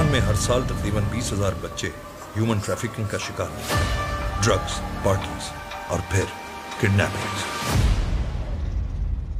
पाकिस्तान में हर साल तकरीबन बीस हज़ार बच्चे ह्यूमन ट्रैफिकिंग का शिकार हैं। ड्रग्स पार्टीज़ और फिर किडनैपिंग्स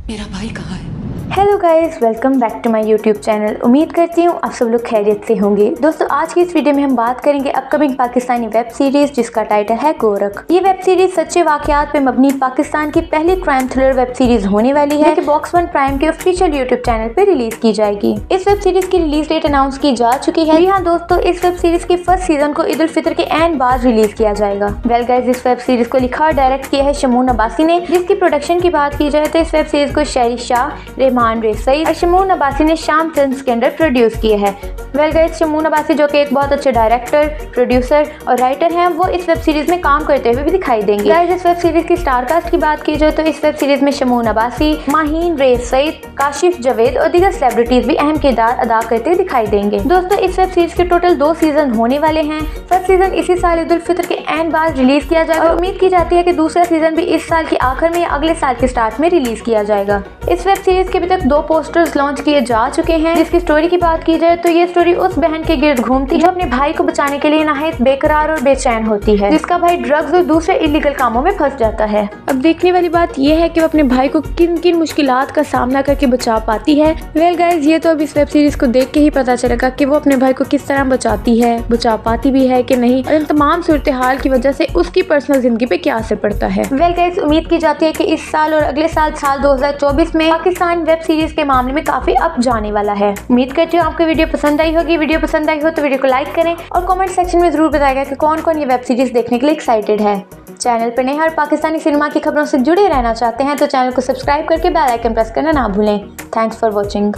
मेरा भाई कहाँ है? Hello guys welcome back to my YouTube channel उम्मीद करती हूँ आप सब लोग खैरियत से होंगे। दोस्तों, आज की इस वीडियो में हम बात करेंगे अपकमिंग पाकिस्तानी वेब सीरीज़ जिसका टाइटल है गोरख। ये वेब सीरीज़ सच्चे वाकयात पे मबनी पाकिस्तान की पहली क्राइम थ्रिलर वेब सीरीज़ होने वाली है बॉक्स वन प्राइम के ऑफिशियल यूट्यूब चैनल पे रिलीज़ की जाएगी। इस वेब सीरीज़ की रिलीज़ डेट अनाउंस की जा चुकी है। यहाँ दोस्तों, इस वेब सीरीज़ के फ़र्स्ट सीज़न को ईद उल फितर के एंड बाद रिलीज़ किया जाएगा। वेल गाइज़ इस वेब सीरीज़ को लिखा और डायरेक्ट किया है शमून अब्बासी ने, जिसकी प्रोडक्शन की बात की जाए तो इस वेब सीरीज़ को शहरी शाह रेसई और शमून अब्बासी ने शाम फ़िल्म के अंदर प्रोड्यूस किए हैं। वेल गाइस शमून अब्बासी जो कि एक बहुत अच्छे डायरेक्टर प्रोड्यूसर और राइटर हैं, वो इस वेब सीरीज़ में काम करते हुए भी दिखाई देंगे। गाइस इस वेब सीरीज़ की स्टार कास्ट की बात की जाए तो इस वेब सीरीज़ में शमून अब्बासी, माहीन रेस सईद, काशिफ जवेद और दीगर सेलिब्रिटीज भी अहम किरदार अदा करते दिखाई देंगे। दोस्तों, इस वेब सीरीज़ के टोटल दो सीज़न होने वाले हैं। फ़र्स्ट सीज़न इसी साल ईद फितर के एंड बाद रिलीज़ किया जाएगा और उम्मीद की जाती है कि दूसरा सीज़न भी इस साल के आखिर में या अगले साल के स्टार्ट में रिलीज़ किया जाएगा। इस वेब सीरीज़ के अभी तक दो पोस्टर्स लॉन्च किए जा चुके हैं। जिसकी स्टोरी की बात की जाए तो ये स्टोरी उस बहन के गिर्द घूमती है जो अपने भाई को बचाने के लिए नहायत बेकरार और बेचैन होती है जिसका भाई ड्रग्स और दूसरे इलीगल कामों में फंस जाता है। अब देखने वाली बात यह है की वो अपने भाई को किन किन मुश्किल का सामना करके बचा पाती है। वेल गाइज़ ये तो अब इस वेब सीरीज़ को देख के ही पता चलेगा की वो अपने भाई को किस तरह बचाती है बचा पाती भी है की नहीं और इन तमाम सूरत हाल की वजह से उसकी पर्सनल ज़िंदगी पे क्या असर पड़ता है। वेल गाइज़ उम्मीद की जाती है की इस साल और अगले साल साल 2024 में पाकिस्तान वेब सीरीज़ के मामले में काफ़ी अप जाने वाला है। उम्मीद करती हूँ आपको वीडियो पसंद आई होगी। वीडियो पसंद आई हो तो वीडियो को लाइक करें और कॉमेंट सेक्शन में ज़रूर बताएगा की कौन कौन ये वेब सीरीज़ देखने के लिए एक्साइटेड है। चैनल पर नए हर पाकिस्तानी सिनेमा की खबरों से जुड़े रहना चाहते हैं तो चैनल को सब्सक्राइब करके बेल आइकन प्रेस करना ना भूलें। Thanks for watching